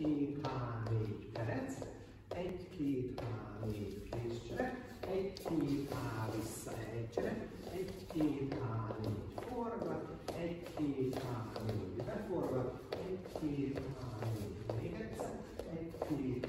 1, 3, 4 perec, 1, 2, 3, 4 késcsere, 1, 2, 3, vissza egycsere, 1, 2, 3, 4 forgat, 1, 2, 3, 4 beforgat, 1, 2, 3, 4 még egyszer, 1, 2,